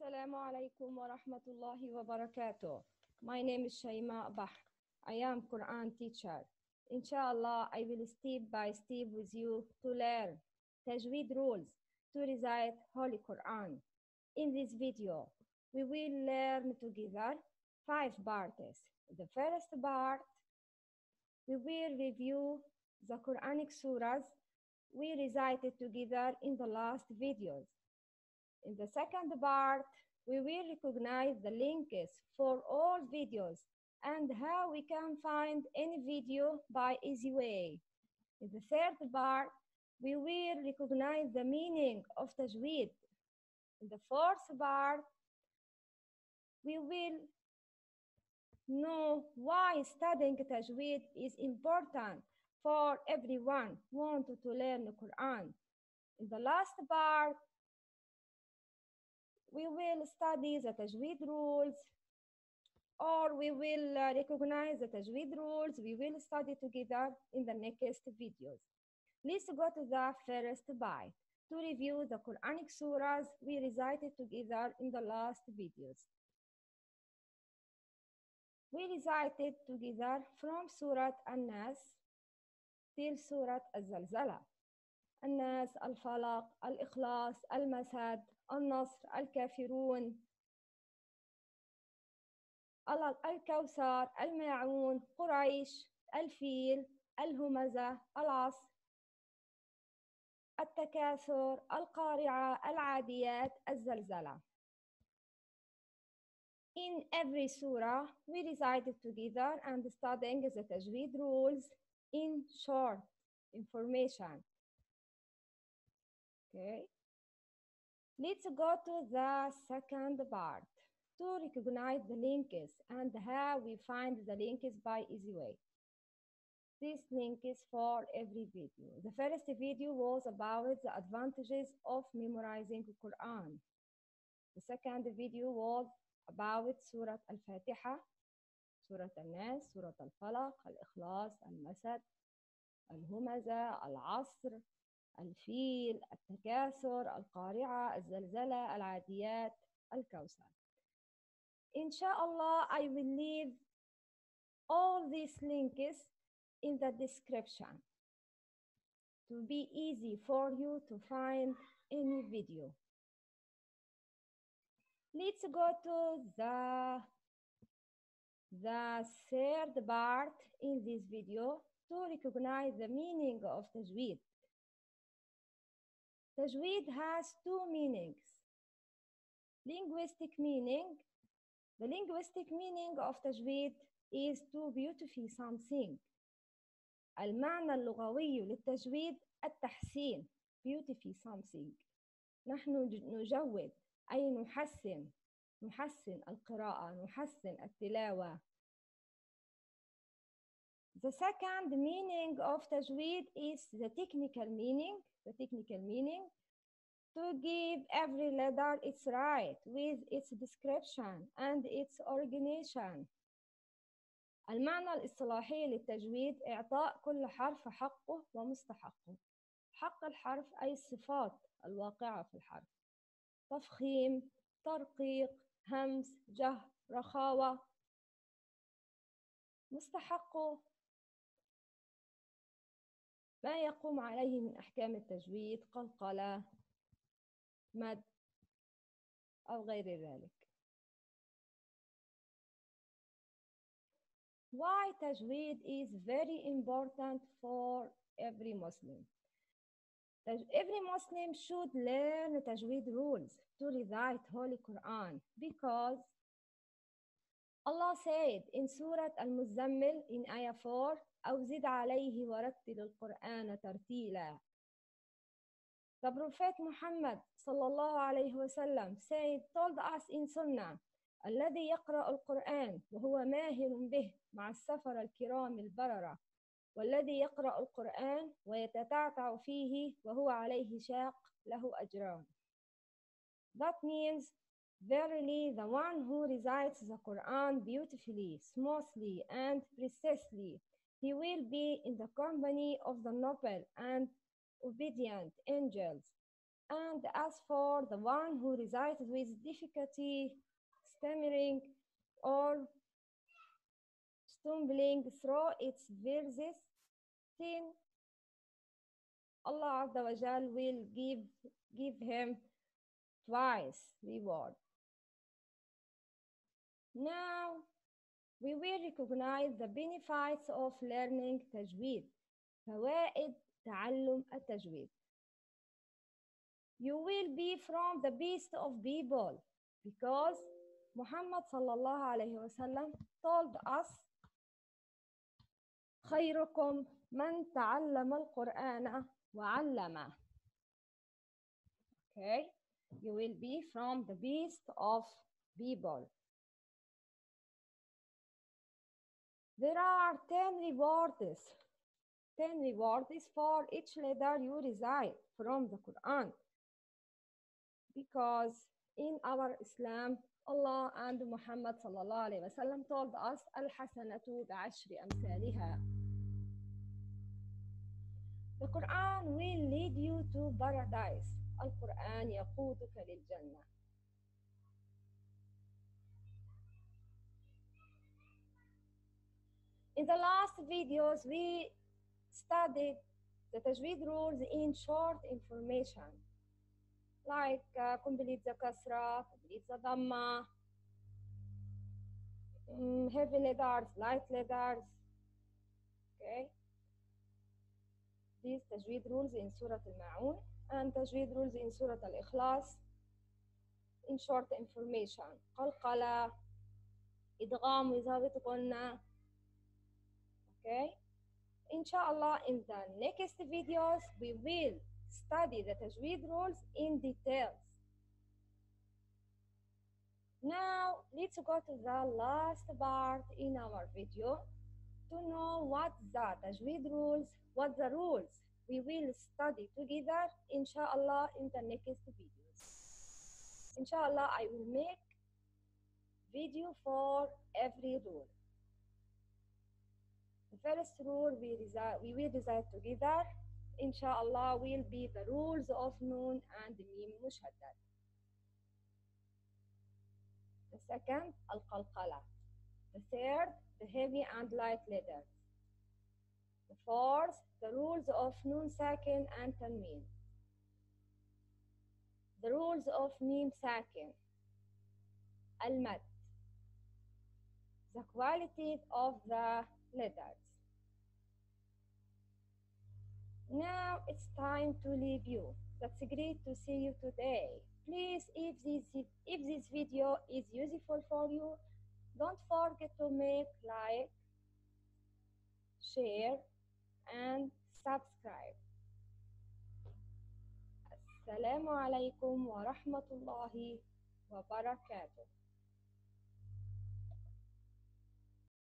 Assalamu alaikum wa rahmatullahi wa barakatuh. My name is Shaima Bahr. I am Quran teacher. Inshallah, I will step by step with you to learn Tajweed rules to recite Holy Quran. In this video, we will learn together five parts. The first part, we will review the Quranic surahs we recited together in the last videos. In the second part, we will recognize the links for all videos and how we can find any video by easy way. In the third part, we will recognize the meaning of tajweed. In the fourth part, we will know why studying tajweed is important for everyone who wants to learn the Quran. In the last part, we will study the Tajweed rules or we will uh, recognize the Tajweed rules. We will study together in the next videos. Let's go to the first bite to review the Quranic surahs we recited together in the last videos. We recited together from Surat An-Nas till Surat Al-Zalzala. Al-Nas, Al-Falaq, Al-Ikhlas, Al-Masad, النصر الكافرون الكوثر الماعون قريش الفيل الهمزة العصر التكاثر القارعة العاديات الزلزلة In every surah, we recited together and studying the tajweed rules in short information. Okay. Let's go to the second part to recognize the links and how we find the links by easy way. This link is for every video. The first video was about the advantages of memorizing Quran. The second video was about Surah Al-Fatiha, Surah Al-Nas, Surah Al-Falaq, Al-Ikhlas, Al-Masad, Al-Humaza, Al-Asr, الفيل التكاثر القارعة الزلزلة العاديات الكوثر Inshallah, I will leave all these links in the description to be easy for you to find any video. Let's go to the, the third part in this video to recognize the meaning of tajweed. Tajweed has two meanings. Linguistic meaning. The linguistic meaning of tajweed is to beautify something. المعنى اللغوي للتجويد التحسين beautify something. نحن نجود أي نحسن نحسن القراءة نحسن التلاوة The second meaning of tajweed is the technical meaning, the technical meaning to give every letter its right with its description and its origination. المعنى الاصطلاحي للتجويد إعطاء كل حرف حقه ومستحقه. حق الحرف أي الصفات الواقعة في الحرف. تفخيم، ترقيق، همس، جهر، رخاوة. مستحقه ما يقوم عليه من أحكام التجويد قلقلة مد أو غير ذلك Why tajweed is very important for every Muslim. Every Muslim should learn tajweed rules to recite Holy Quran because Allah said in Surah Al-Muzammil in Ayah 4 أو زد عليه ورتل القرآن ترتيلا. The Prophet Muhammad صلى الله عليه وسلم said, told us in Sunnah, الذي يقرأ القرآن وهو ماهر به مع السفر الكرام البررة والذي يقرأ القرآن ويتتعتع فيه وهو عليه شاق له أجران. That means Verily, the one who recites the Quran beautifully, smoothly, and precisely, he will be in the company of the noble and obedient angels And as for the one who recites with difficulty, stammering, or stumbling through its verses, then Allah will give, give him twice reward. Now, we will recognize the benefits of learning tajweed. فوائد تعلم التجويد. You will be from the best of people because Muhammad sallallahu alayhi wasallam told us خيركم من تعلم القرآن وعلمه. Okay, you will be from the best of people. There are 10 rewards. 10 rewards for each letter you recite from the Quran. Because in our Islam, Allah and Muhammad sallallahu alayhi wasallam told us al-hasanatu bi'ashri amsalha. The Quran will lead you to paradise. Al-Quran يقودك للجنة. In the last videos, we studied the tajweed rules in short information, like uh, complete the kasra, complete the dhamma, um, heavy letters, light letters. Okay. These tajweed rules in Surah Al-Ma'un and tajweed rules in Surah Al-Ikhlas in short information. قلقلة إدغام وإظهار قلنا Okay. Inshallah, in the next videos, we will study the Tajweed rules in details. Now, let's go to the last part in our video to know what the Tajweed rules, what the rules we will study together, inshallah, in the next videos. Inshallah, I will make video for every rule. First rule we, reside, we will recite together, inshallah, will be the rules of Noon and Mim Mushaddad. The second, Al-Qalqala. The third, the heavy and light letters. The fourth, the rules of Noon Sakin and Tanween. The rules of Mim Sakin. Al-Mad. The qualities of the letters. Now it's time to leave you. That's great to see you today. Please, if this, if this video is useful for you, don't forget to make like, share, and subscribe. Assalamu alaikum wa rahmatullahi wa barakatuh.